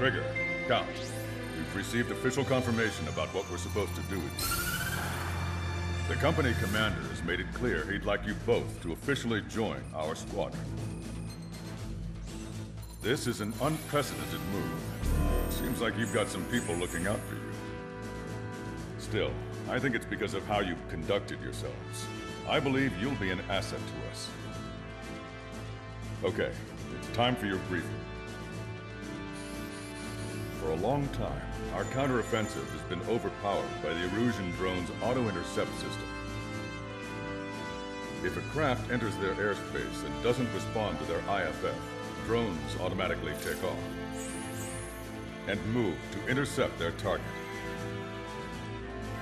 Trigger, Count, we've received official confirmation about what we're supposed to do with you. The company commander has made it clear he'd like you both to officially join our squadron. This is an unprecedented move. Seems like you've got some people looking out for you. Still, I think it's because of how you've conducted yourselves. I believe you'll be an asset to us. Okay, it's time for your briefing. For a long time, our counteroffensive has been overpowered by the Erusian drone's auto-intercept system. If a craft enters their airspace and doesn't respond to their IFF, drones automatically take off and move to intercept their target.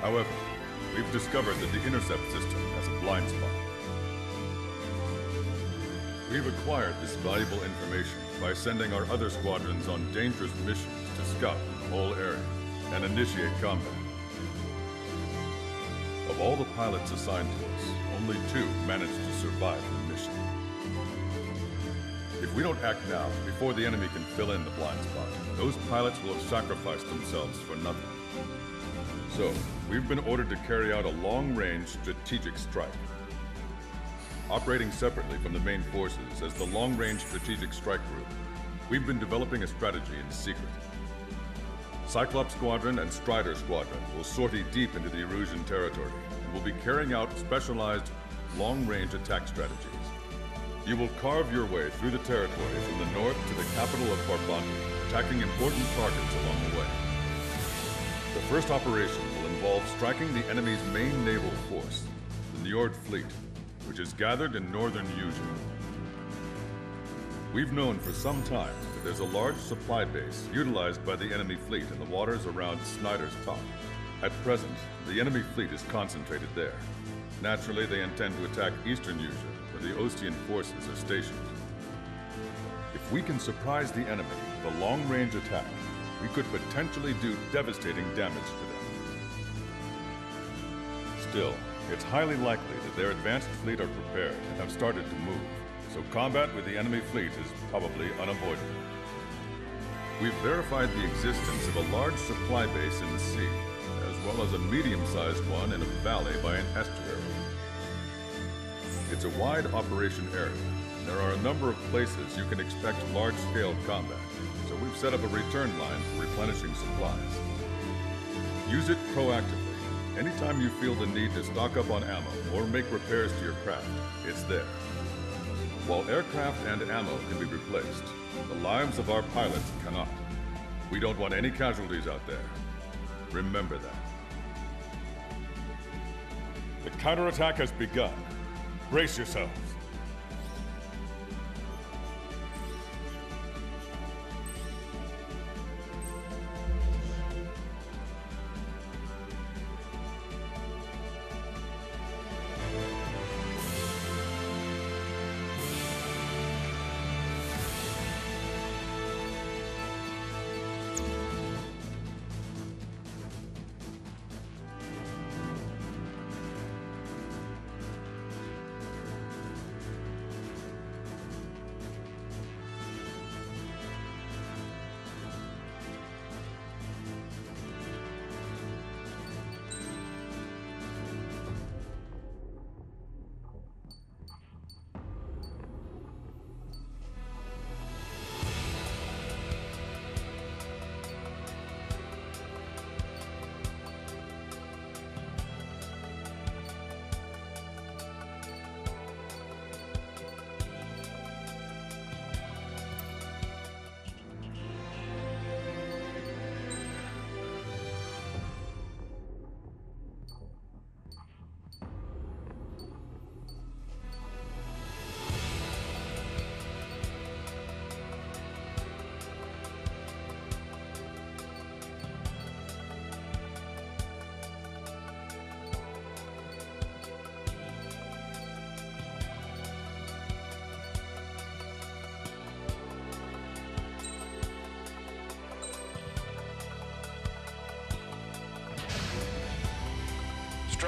However, we've discovered that the intercept system has a blind spot. We've acquired this valuable information by sending our other squadrons on dangerous missions scout the whole area and initiate combat. Of all the pilots assigned to us, only two managed to survive the mission. If we don't act now, before the enemy can fill in the blind spot, those pilots will have sacrificed themselves for nothing. So, we've been ordered to carry out a long-range strategic strike. Operating separately from the main forces as the Long-Range Strategic Strike Group, we've been developing a strategy in secret. Cyclops Squadron and Strider Squadron will sortie deep into the Erusian territory and will be carrying out specialized long-range attack strategies. You will carve your way through the territory from the north to the capital of Farbanti, attacking important targets along the way. The first operation will involve striking the enemy's main naval force, the Njord Fleet, which is gathered in northern Usea. We've known for some time that there's a large supply base utilized by the enemy fleet in the waters around Snyder's Top. At present, the enemy fleet is concentrated there. Naturally, they intend to attack eastern Usea, where the Osean forces are stationed. If we can surprise the enemy with a long-range attack, we could potentially do devastating damage to them. Still, it's highly likely that their advanced fleet are prepared and have started to move, so combat with the enemy fleet is probably unavoidable. We've verified the existence of a large supply base in the sea, as well as a medium-sized one in a valley by an estuary. It's a wide operation area, and there are a number of places you can expect large-scale combat, so we've set up a return line for replenishing supplies. Use it proactively. Anytime you feel the need to stock up on ammo or make repairs to your craft, it's there. While aircraft and ammo can be replaced, the lives of our pilots cannot. We don't want any casualties out there. Remember that. The counterattack has begun. Brace yourselves.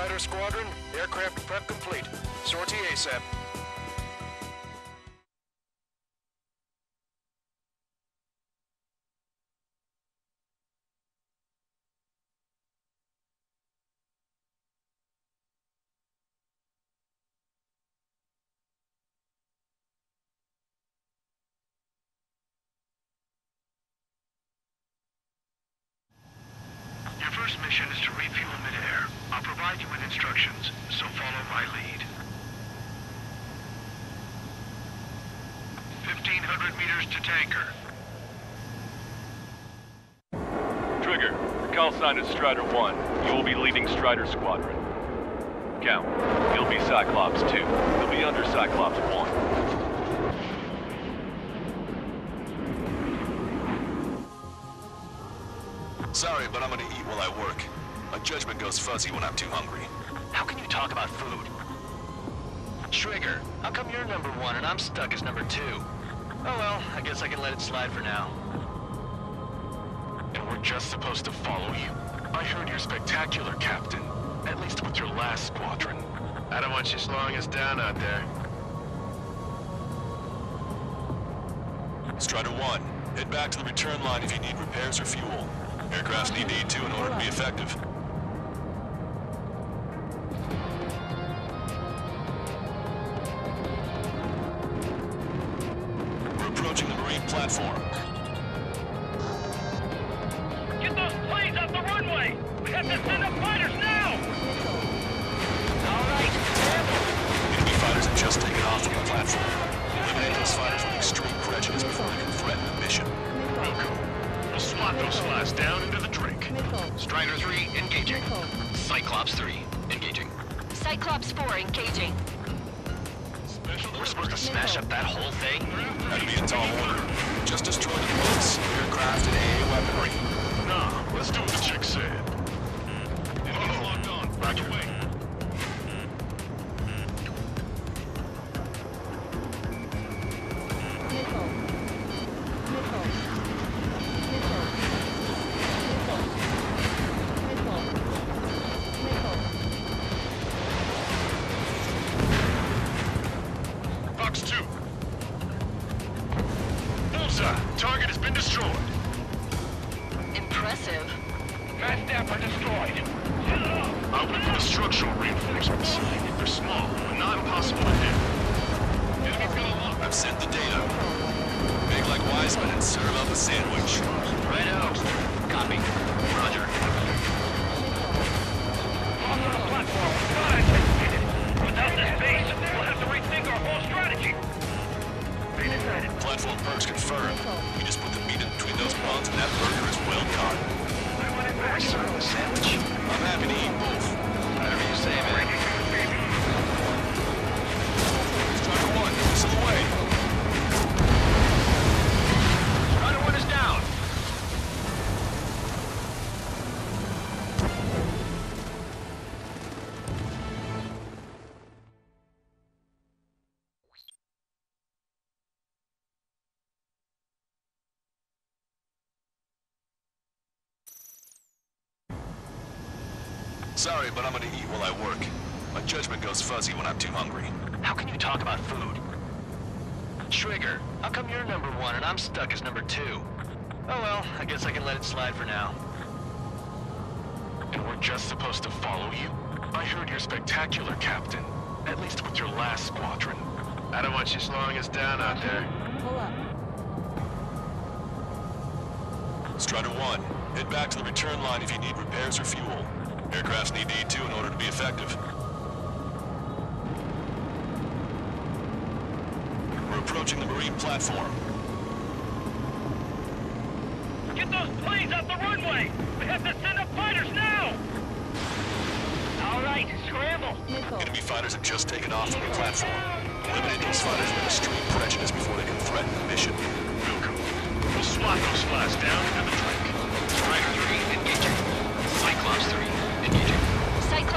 Strider Squadron, aircraft prep complete. Sortie ASAP. Tanker. Trigger, the call sign is Strider 1. You will be leading Strider Squadron. Count, you'll be Cyclops 2. You'll be under Cyclops 1. Sorry, but I'm gonna eat while I work. My judgment goes fuzzy when I'm too hungry. How can you talk about food? Trigger, how come you're number one and I'm stuck as number two? Oh well, I guess I can let it slide for now. And we're just supposed to follow you? I heard you're spectacular, Captain. At least with your last squadron. I don't want you slowing us down out there. Strider 1, head back to the return line if you need repairs or fuel. Aircrafts need E2 in order to be effective. Sorry, but I'm gonna eat while I work. My judgment goes fuzzy when I'm too hungry. How can you talk about food? Trigger, how come you're number one and I'm stuck as number two? Oh well, I guess I can let it slide for now. And we're just supposed to follow you? I heard you're spectacular, Captain. At least with your last squadron. I don't want you slowing us down out there. Pull up. Strider 1, head back to the return line if you need repairs or fuel. Aircrafts need E2 in order to be effective. We're approaching the marine platform. Get those planes off the runway! We have to send up fighters now! All right, scramble! Enemy fighters have just taken off from the platform. Eliminate those fighters with extreme prejudice before they can threaten the mission. Wilco. We'll slot those flies down into the drink. Strider 3, engaging. Cyclops 3, engaging.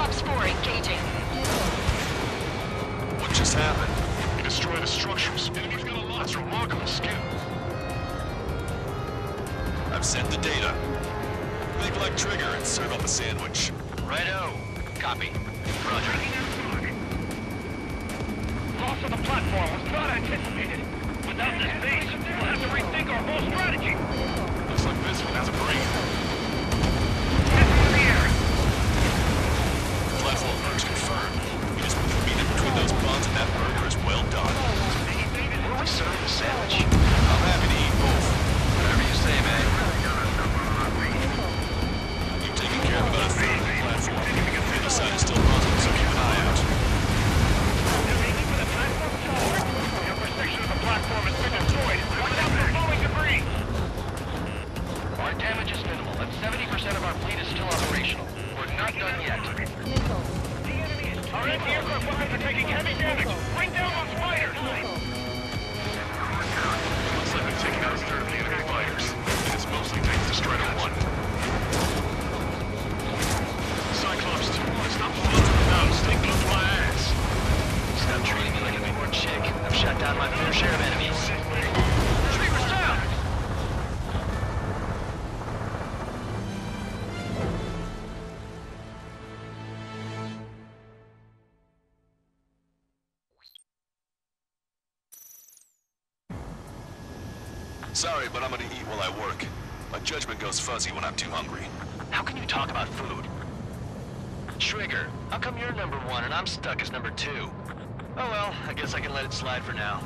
Cyclops 4 engaging. What just happened? We destroy the structures. Enemy's got a lot. That's remarkable skill. I've sent the data. Make like Trigger and serve up a sandwich. Righto. Copy. Roger. Loss of the platform was not anticipated. Without this base, we'll have to rethink our whole strategy. Looks like this one has a brain. Goes fuzzy when I'm too hungry. How can you talk about food? Trigger, how come you're number one and I'm stuck as number two? Oh well, I guess I can let it slide for now.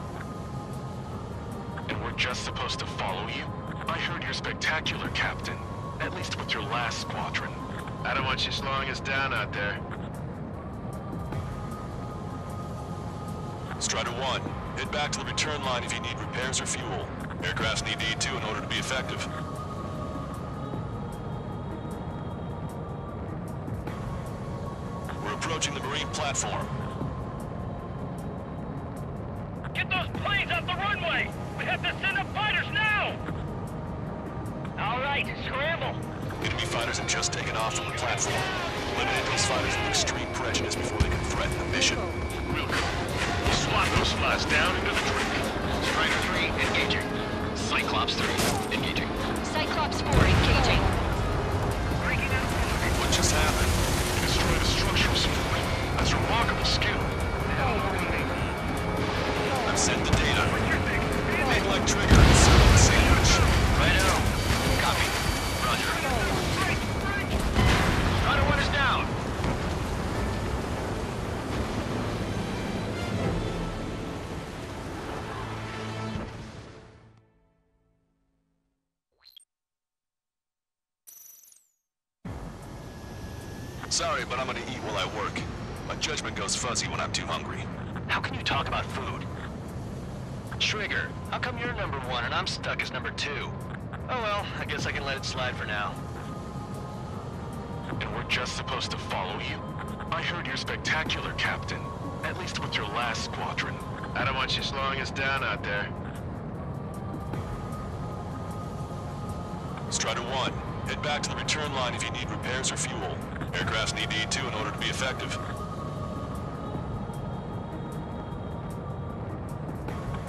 And we're just supposed to follow you? I heard you're spectacular, Captain. At least with your last squadron. I don't want you slowing us down out there. Strider 1, head back to the return line if you need repairs or fuel. Aircrafts need E2 in order to be effective. Approaching the marine platform. Get those planes off the runway! We have to send up fighters now! All right, scramble! Enemy fighters have just taken off from the platform. Eliminate those fighters with extreme prejudice before they can threaten the mission. Real cool. We'll swat those flies down into the drink. Strider 3, engaging. Cyclops 3, engaging. Cyclops 4 engaging. Remarkable skill. Slide for now. And we're just supposed to follow you? I heard you're spectacular, Captain. At least with your last squadron. I don't want you slowing us down out there. Strider 1, head back to the return line if you need repairs or fuel. Aircrafts need E2 in order to be effective.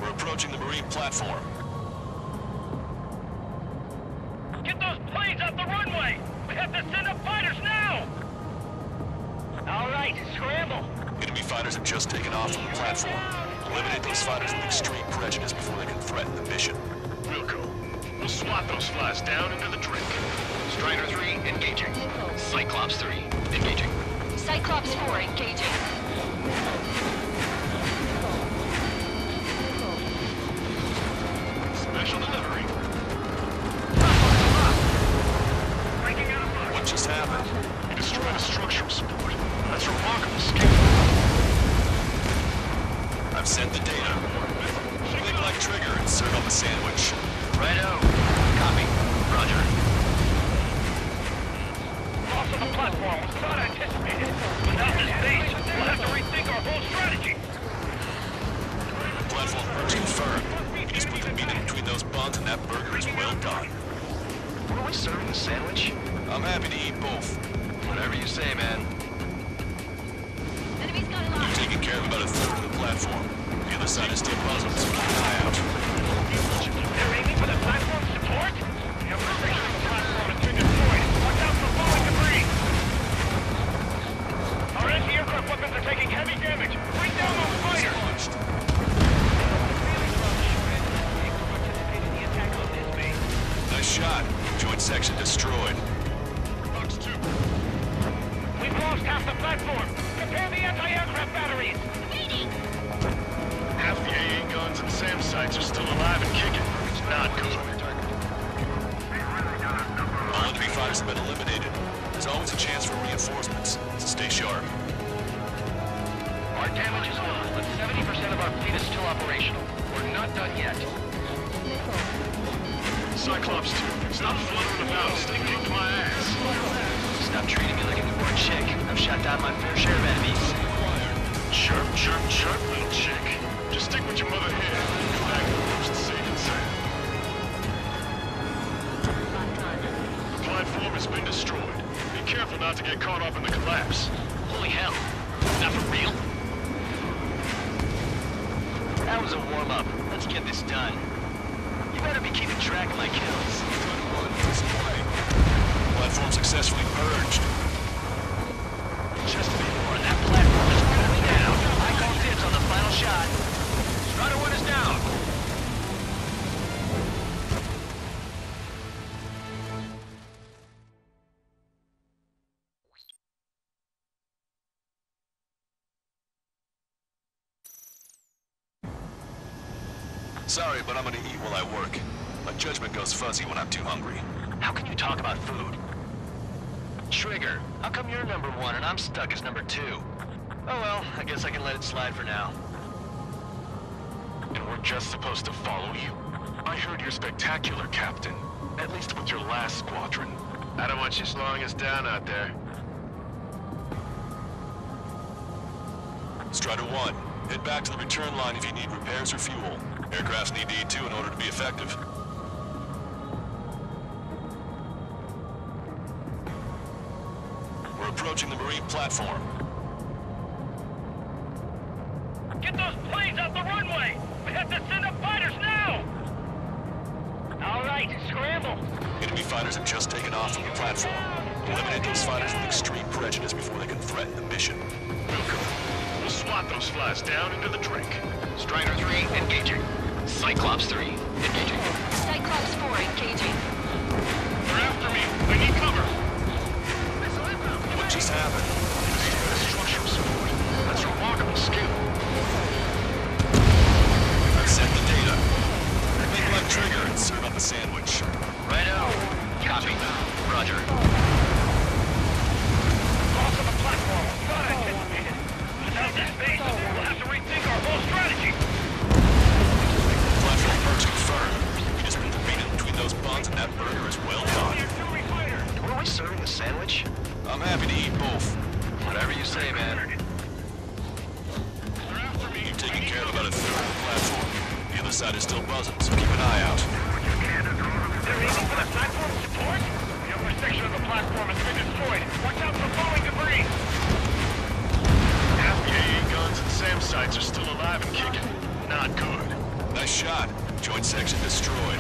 We're approaching the marine platform. Fighters have just taken off from the platform. Eliminate those fighters with extreme prejudice before they can threaten the mission. Real cool. We'll swat those flies down into the drink. Strider 3, engaging. Cyclops 3, engaging. Cyclops 4 engaging. Sorry, but I'm gonna eat while I work. My judgment goes fuzzy when I'm too hungry. How can you talk about food? Trigger, how come you're number one and I'm stuck as number two? Oh well, I guess I can let it slide for now. And we're just supposed to follow you? I heard you're spectacular, Captain. At least with your last squadron. I don't want you slowing us down out there. Strider 1, head back to the return line if you need repairs or fuel. Aircrafts need E2 in order to be effective. We're approaching the marine platform. Get those planes off the runway! We have to send up fighters now! All right, scramble! Enemy fighters have just taken off from the platform. Eliminate those fighters with extreme prejudice before they can threaten the mission. Wilco, we'll swat those flies down into the drink. Strider 3, engaging. Cyclops 3, engaging. Cyclops 4 engaging. They're after me. I need cover. What just happened? Structural support. That's remarkable skill. Send the data. Make left trigger and serve up a sandwich. Righto. Copy. Roger. Loss of the platform. Not anticipated. Without this base, we'll have those buns and that burger is well done. Your two fighter. Were we serving the sandwich? I'm happy to eat both. Whatever you say, man. They're after. You've taken care of about a third of the platform. The other side is still buzzing, so keep an eye out. They're aiming for the platform support? The upper section of the platform has been destroyed. Watch out for falling debris. Half the AA guns and SAM sites are still alive and kicking. Not good. Nice shot. Joint section destroyed.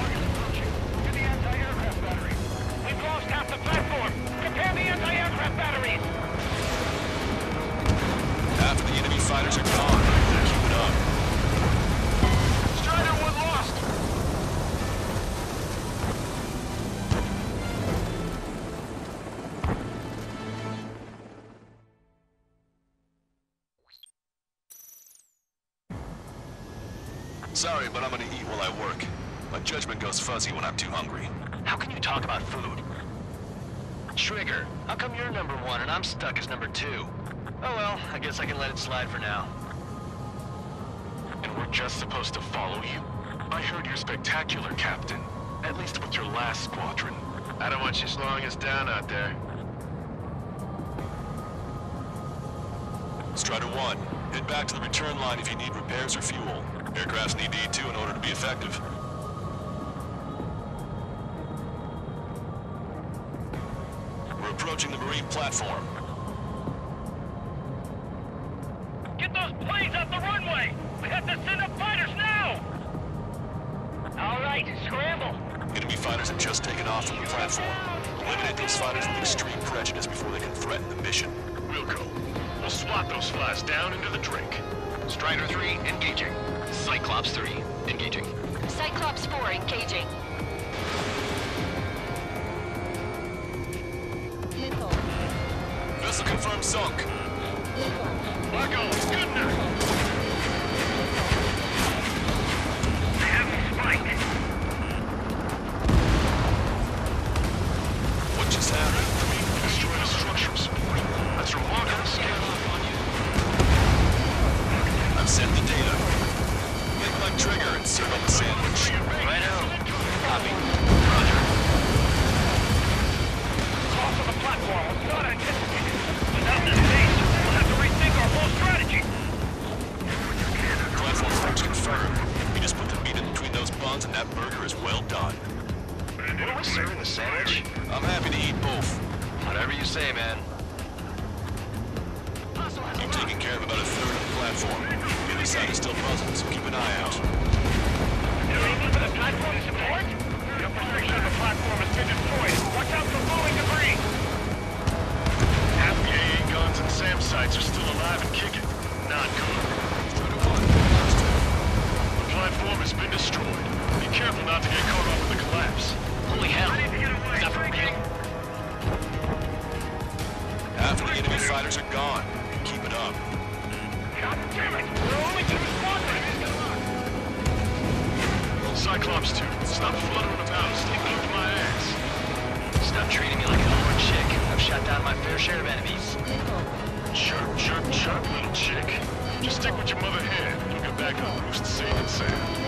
Too hungry. How can you talk about food? Trigger, how come you're number one and I'm stuck as number two? Oh well, I guess I can let it slide for now. And we're just supposed to follow you? I heard you're spectacular, Captain. At least with your last squadron. I don't want you slowing us down out there. Strider 1, head back to the return line if you need repairs or fuel. Aircrafts need E2 in order to be effective. Approaching the marine platform. Get those planes off the runway. We have to send up fighters now. All right, scramble. Enemy fighters have just taken off from the platform. Eliminate those fighters with extreme prejudice before they can threaten the mission. Wilco, we'll swat those flies down into the drink. Strider 3, engaging. Cyclops 3, engaging. Cyclops 4 engaging. Sunk. Good Sandwich? I'm happy to eat both. Whatever you say, man. I'm taking care of about a third of the platform. The other side is still puzzled, so keep an eye out. You're aiming for the platform support? The upper of the platform has been destroyed. Watch out for falling debris! Half the AA guns and SAM sites are still alive and kicking. Not good. Two to one. The platform has been destroyed. Be careful not to get caught up in the collapse. Holy hell. Is that for real? Half of the enemy fighters are gone. Keep it up. God damn it! Are only two squadrons! Cyclops 2, stop fluttering about. Stay glued to my ass. Stop treating me like a horde chick. I've shot down my fair share of enemies. Chirp, chirp, chirp, little chick. Just stick with your mother hen. You'll get back on roost safe and sound.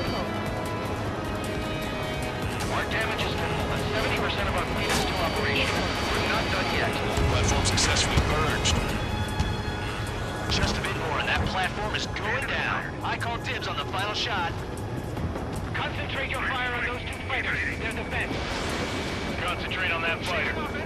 Not done yet. Platform successfully purged. Just a bit more, and that platform is going down. I call dibs on the final shot. Concentrate your fire on those two fighters. They're the best. Concentrate on that fighter.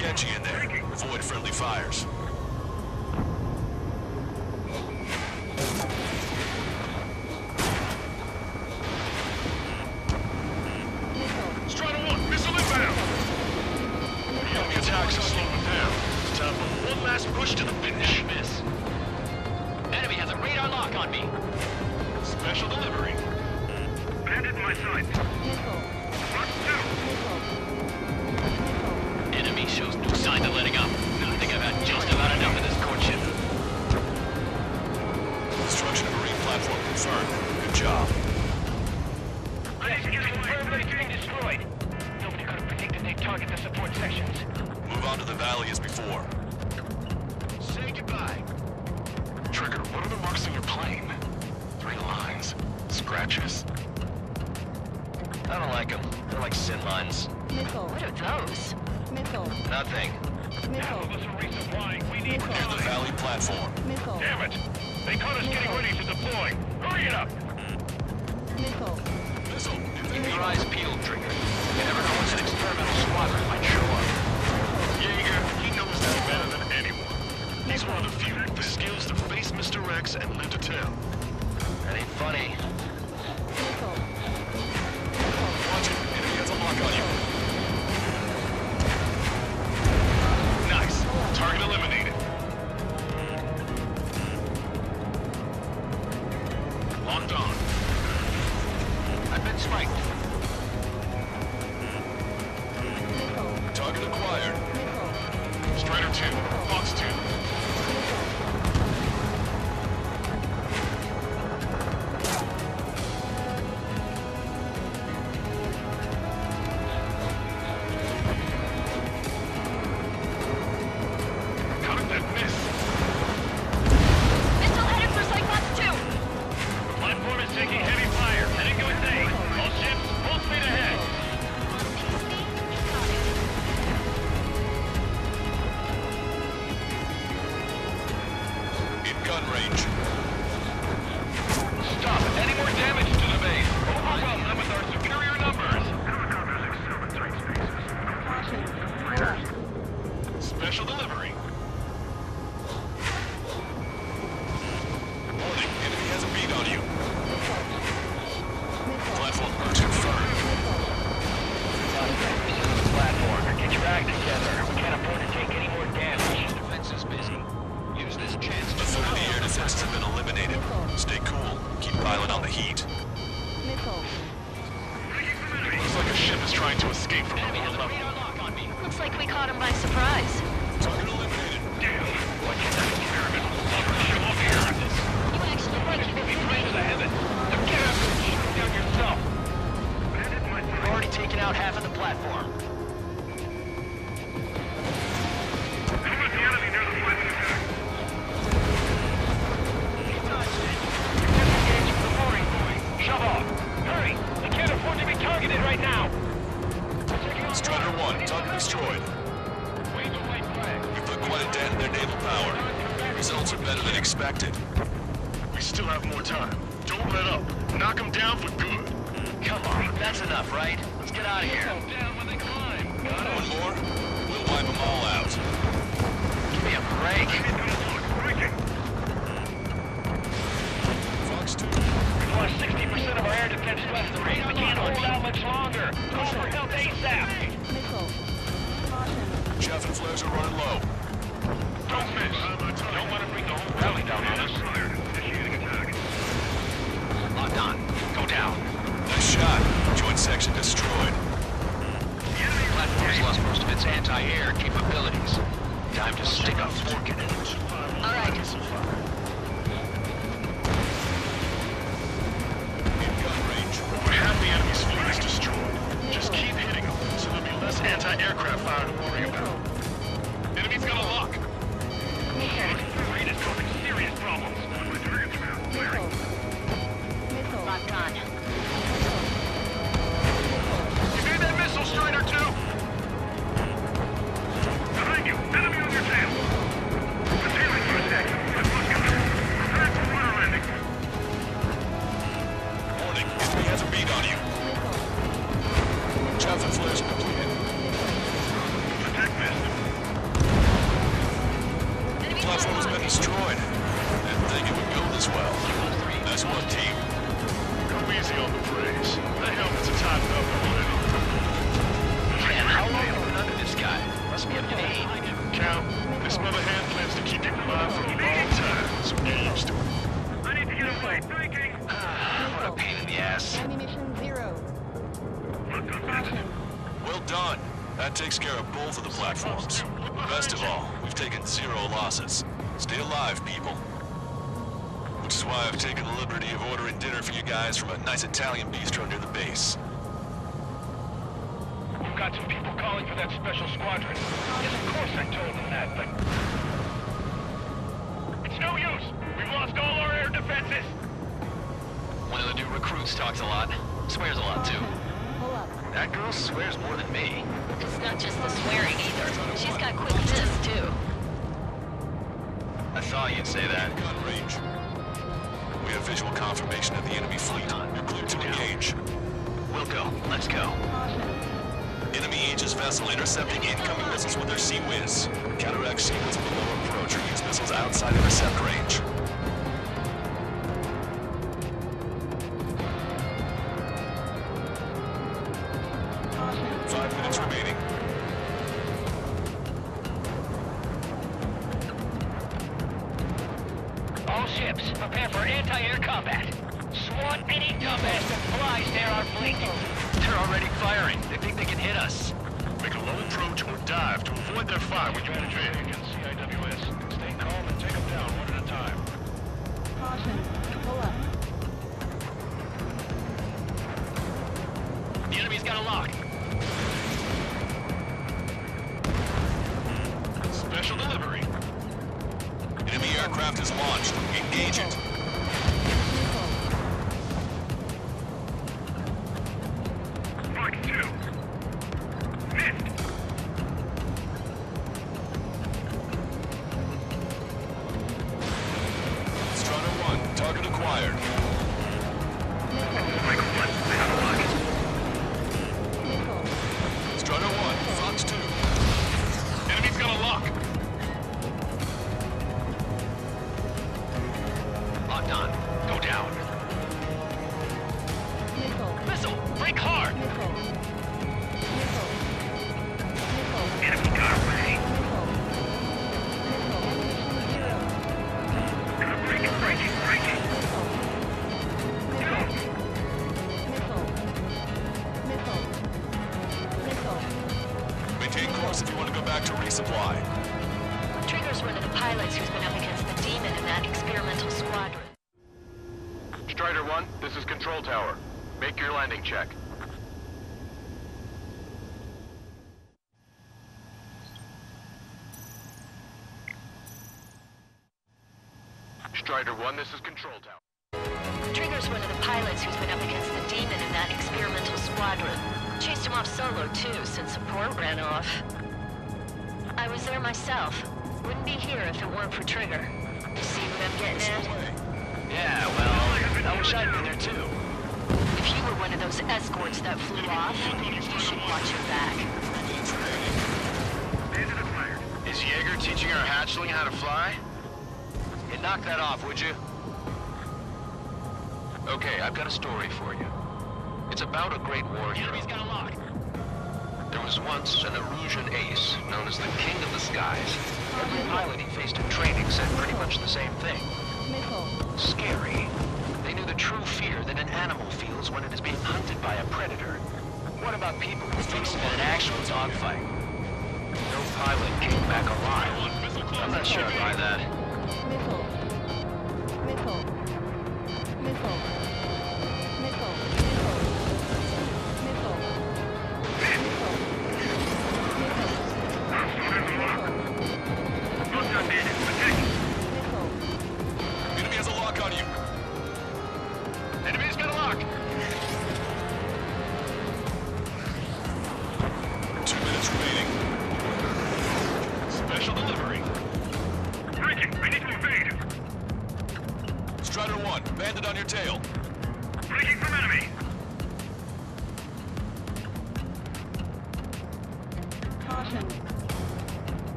Sketchy in there. Avoid friendly fires. And live to tell. That ain't funny. air capabilities. Time to stick up working. All right. anti-aircraft fire to worry about. Enemy's got a lock. Missile. Is causing serious problems. Missile. Missile. Locked on. You hear that missile, Strider 2? of course I told him that, but... It's no use! We've lost all our air defenses! One of the new recruits talks a lot. Swears a lot, too. That girl swears more than me. It's not just the swearing, either. She's got quick fists, too. I thought you'd say that. Gun range. We have visual confirmation of the enemy fleet. You're to engage. We'll go. Let's go. Aegis vessel intercepting incoming missiles with their CIWS. Counteract sequence below approach or use missiles outside the intercept range. Strider 1, this is Control Tower. Trigger's one of the pilots who's been up against the demon in that experimental squadron. Chased him off solo, too, since support ran off. I was there myself. Wouldn't be here if it weren't for Trigger. See what I'm getting at? Yeah, well, I wish I'd been there, too. If you were one of those escorts that flew off, you should watch your back. Is Jaeger teaching our hatchling how to fly? Hey, knock that off, would you? Okay, I've got a story for you. It's about a great war hero. He's got a lock. There was once an Erusian ace, known as the King of the Skies. Every pilot he faced in training said pretty much the same thing. Missile. Scary. They knew the true fear that an animal feels when it is being hunted by a predator. What about people who face them in an actual dogfight? No pilot came back alive. I'm not sure I buy that. メソメソメソ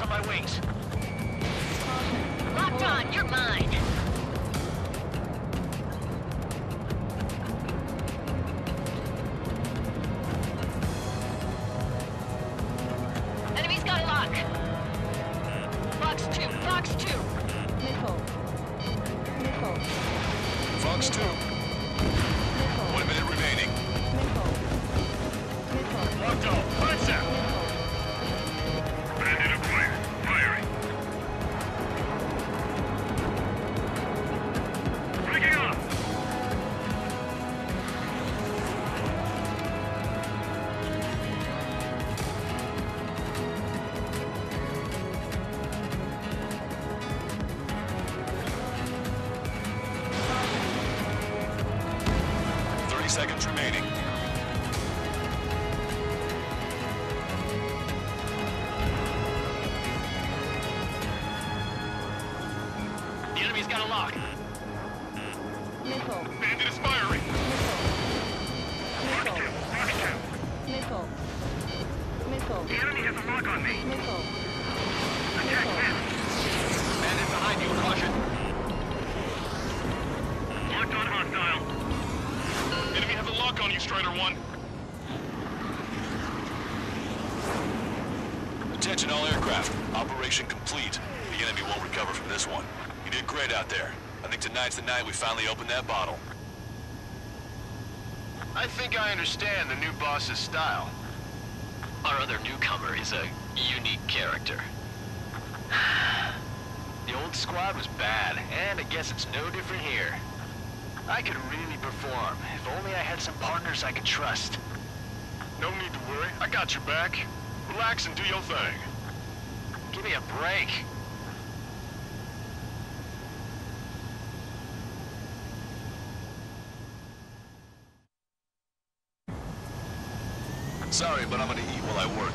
on my wings. Locked on, you're mine. Enemy lock on you, Strider 1. Attention all aircraft. Operation complete. The enemy won't recover from this one. You did great out there. I think tonight's the night we finally open that bottle. I think I understand the new boss's style. Our other newcomer is a unique character. The old squad was bad, and I guess it's no different here. I could really perform, if only I had some partners I could trust. No need to worry. I got your back. Relax and do your thing. Give me a break. Sorry, but I'm gonna eat while I work.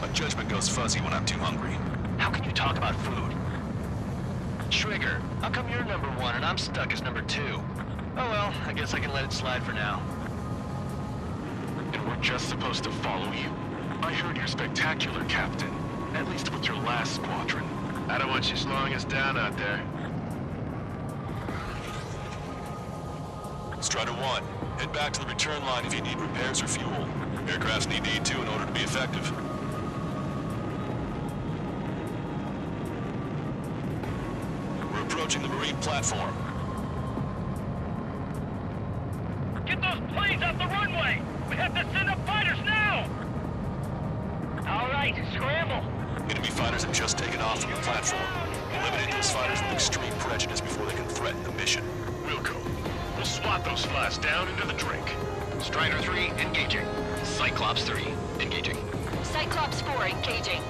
My judgment goes fuzzy when I'm too hungry. How can you talk about food? Trigger, how come you're number one and I'm stuck as number two? Oh well, I guess I can let it slide for now. And we're just supposed to follow you? I heard you're spectacular, Captain. At least with your last squadron. I don't want you slowing us down out there. Strider 1, head back to the return line if you need repairs or fuel. Aircrafts need to eat too in order to be effective. We're approaching the marine platform. Get those planes off the runway! We have to send up fighters now! All right, scramble! Enemy fighters have just taken off from the platform. Eliminate those fighters with extreme prejudice before they can threaten the mission. We'll go. we'll swat those flies down into the drink. Strider 3, engaging. Cyclops 3, engaging. Cyclops 4, engaging.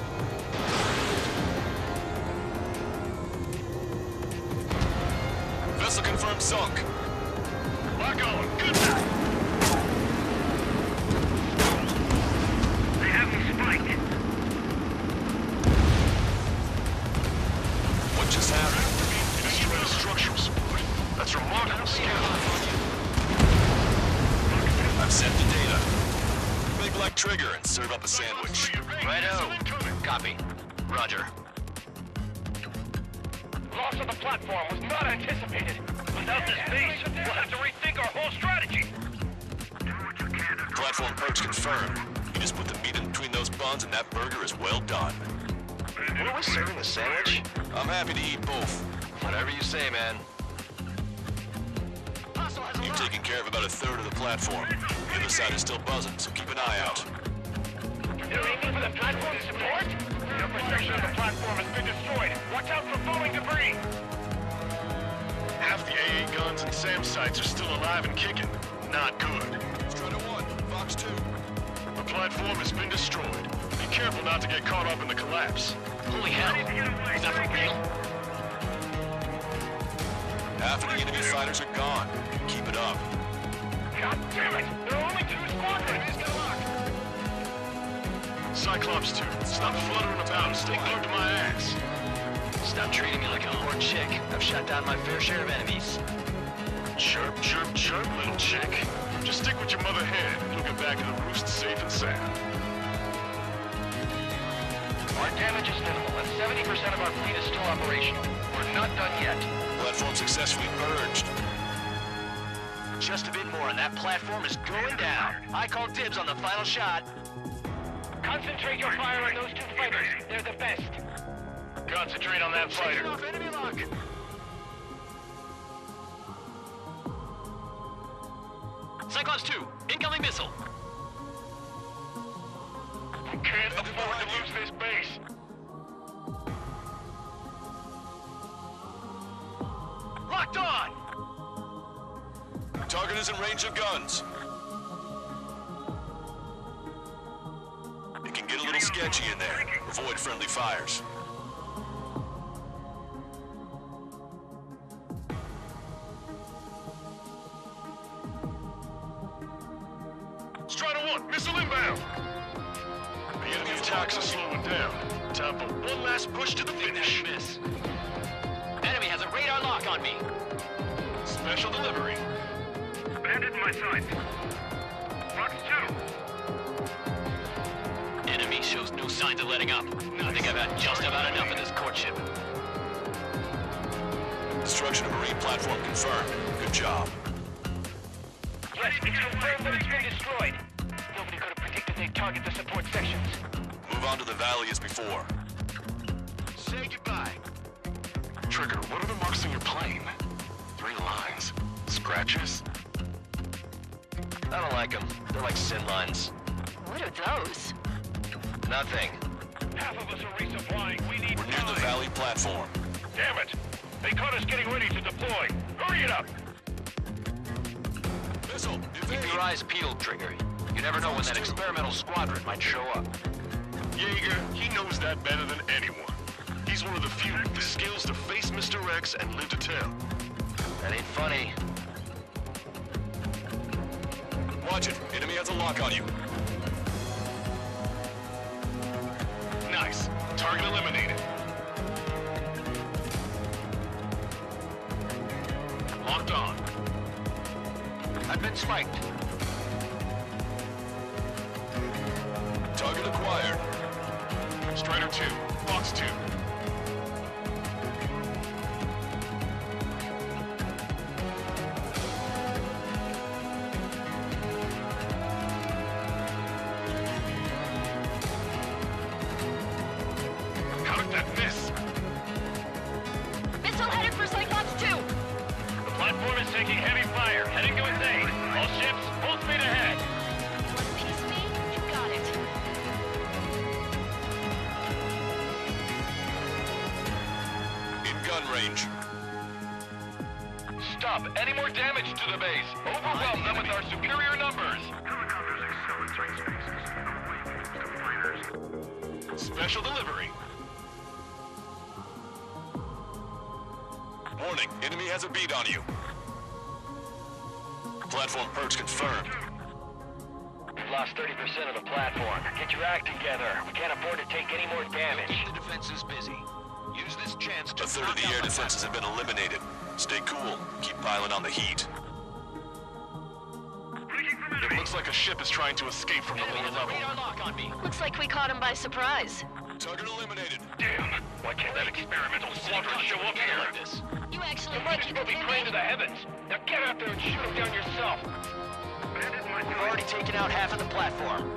Vessel confirmed sunk. On. Good night. Platform. The other side is still buzzing, so keep an eye out. You're aiming for the platform support? The upper section of the platform has been destroyed. Watch out for falling debris. Half the AA guns and SAM sites are still alive and kicking. Not good. Strider 1, Fox 2. The platform has been destroyed. Be careful not to get caught up in the collapse. Holy hell. Is that for real? Half of the enemy fighters are gone. Keep it up. God damn it! There are only two squadrons! Good luck. Cyclops 2, stop fluttering about. And stay glued to my ass. Stop treating me like a poor chick. I've shot down my fair share of enemies. Chirp, chirp, chirp, little chick. Just stick with your mother hen. You'll get back to the roost safe and sound. Our damage is minimal, and 70% of our fleet is still operational. We're not done yet. Platform successfully purged. Just a bit more and that platform is going down. I call dibs on the final shot. Concentrate your fire on those two fighters. They're the best. Concentrate on that fighter. off enemy lock. Cyclops 2, incoming missile. We can't afford to lose this base. Locked on! Target is in range of guns. It can get a little sketchy in there. Avoid friendly fires. Strider 1, missile inbound. The enemy attacks are slowing down. Time for one last push to the finish. Miss. Enemy has a radar lock on me. Special delivery. Bandit in my sights. Fox 2. Enemy shows no signs of letting up. I think I've had just about enough of this courtship. Destruction of marine platform confirmed. Good job. Yes, it's confirmed that it's been destroyed. Nobody could have predicted they'd target the support sections. Move on to the valley as before. Say goodbye. Trigger, what are the marks on your plane? Three lines. Scratches? I don't like them. They're like sin lines. What are those? Nothing. Half of us are resupplying. We need We're near the valley platform. Damn it! They caught us getting ready to deploy. Hurry it up! Missile, Keep your eyes peeled, Trigger. You never know when that experimental squadron might show up. Jaeger, he knows that better than anyone. He's one of the few with the skills to face Mr. X and live to tell. That ain't funny. Enemy has a lock on you. Nice. Target eliminated. Locked on. I've been spiked. Target acquired. Strider 2, Fox 2. By surprise. Target eliminated. Damn! Why can't that experimental squadron show up here? Like this. You actually You might think as you well could be hit praying to the heavens. Now get out there and shoot him down yourself. We've already taken out half of the platform.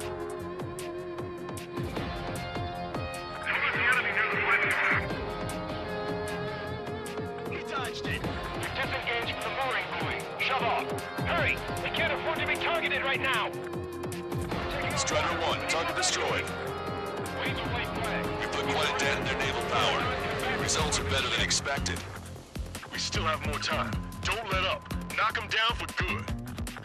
He dodged it. Disengage from the mooring buoy. Shove off. Hurry! We can't afford to be targeted right now. Strider 1, target destroyed. We put quite a dent in their naval power. Results are better than expected. We still have more time. Don't let up. Knock them down for good.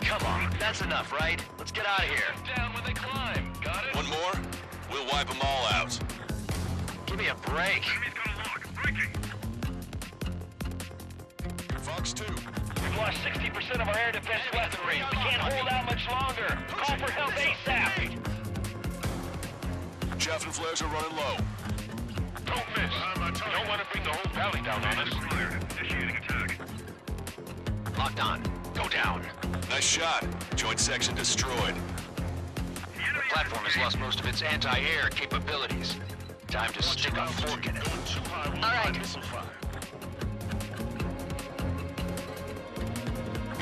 Come on, that's enough, right? Let's get out of here. Down when they climb. Got it? One more, we'll wipe them all out. Give me a break. Fox 2, We've lost 60% of our air defense weaponry. We can't hold out much longer. Call for help ASAP. Chaff and flares are running low. Don't miss. You don't want to bring the whole valley down on us. Locked on. Go down. Nice shot. Joint section destroyed. The platform has lost most of its anti-air capabilities. Time to stick a fork in it. All right. Missile fire.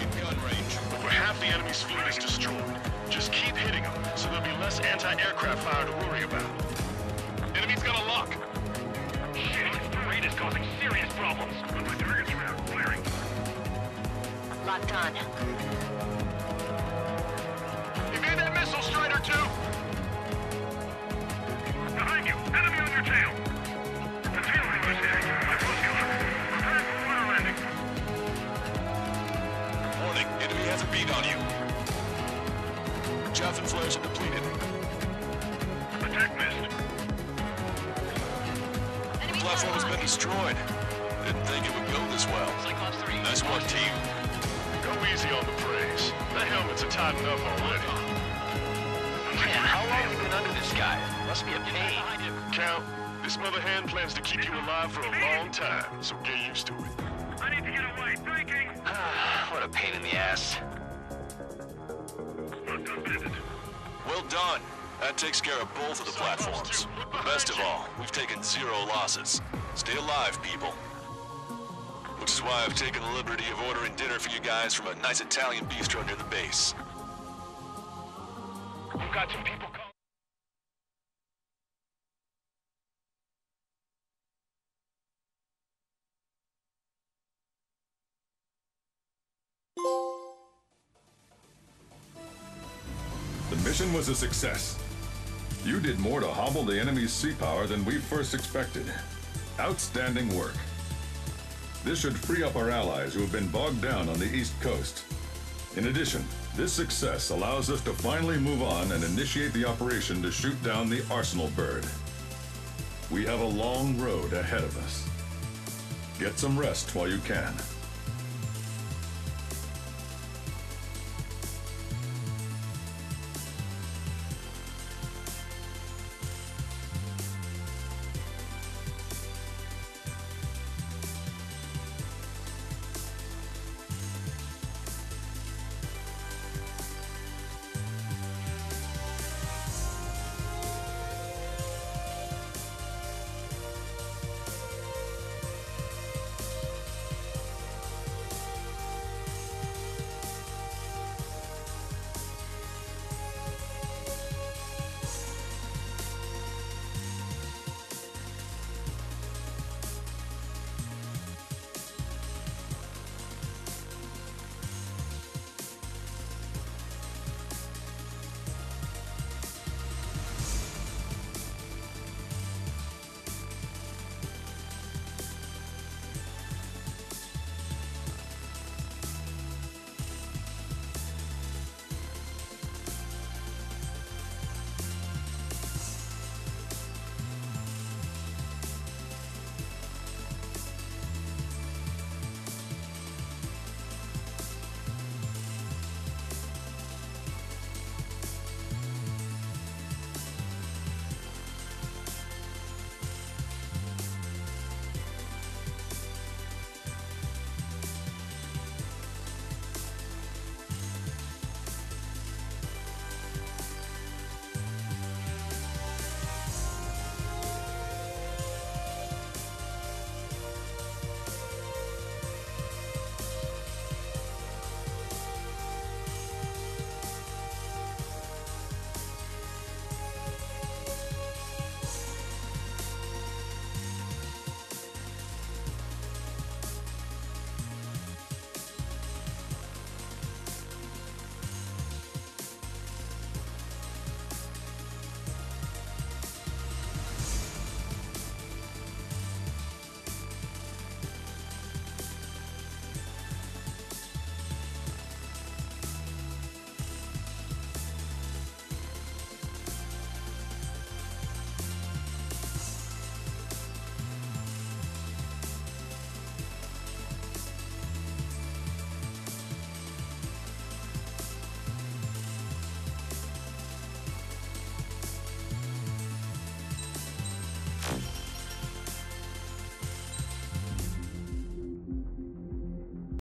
In gun range. Over half the enemy's fleet is destroyed. Just keep hitting them, so there'll be less anti-aircraft fire to worry about. Enemy's got a lock. Shit, the raid is causing serious problems. Locked on. You made that missile, Strider 2! Behind you, enemy on your tail. The tail is hitting. My Prepare for water landing. Warning, enemy has a beat on you. Chaff and flares are depleted. Attack missed. Enemy Platform has been destroyed. Didn't think it would go this well. Cyclops 3. Nice work, team. Go easy on the praise. The helmets are tight enough already. Man, how long have you been under this guy? Must be a pain. Count, this mother hen plans to keep you alive for a long time, so get used to it. I need to get away. Breaking. what a pain in the ass. Done. That takes care of both of the platforms. Best of all, we've taken zero losses. Stay alive, people. Which is why I've taken the liberty of ordering dinner for you guys from a nice Italian bistro near the base. We've got some people was a success. You did more to hobble the enemy's sea power than we first expected. Outstanding work. This should free up our allies who have been bogged down on the East Coast. In addition, this success allows us to finally move on and initiate the operation to shoot down the Arsenal bird. We have a long road ahead of us. Get some rest while you can.